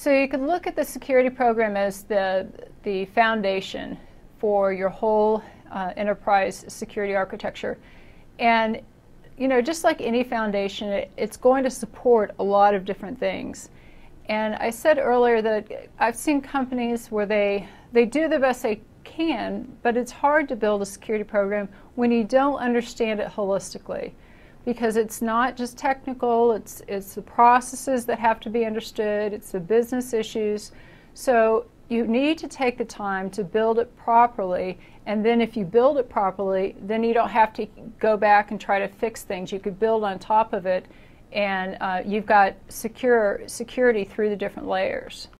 So you can look at the security program as the, the foundation for your whole uh, enterprise security architecture. And you know, just like any foundation, it, it's going to support a lot of different things. And I said earlier that I've seen companies where they, they do the best they can, but it's hard to build a security program when you don't understand it holistically because it's not just technical, it's, it's the processes that have to be understood, it's the business issues. So you need to take the time to build it properly and then if you build it properly then you don't have to go back and try to fix things you could build on top of it and uh, you've got secure security through the different layers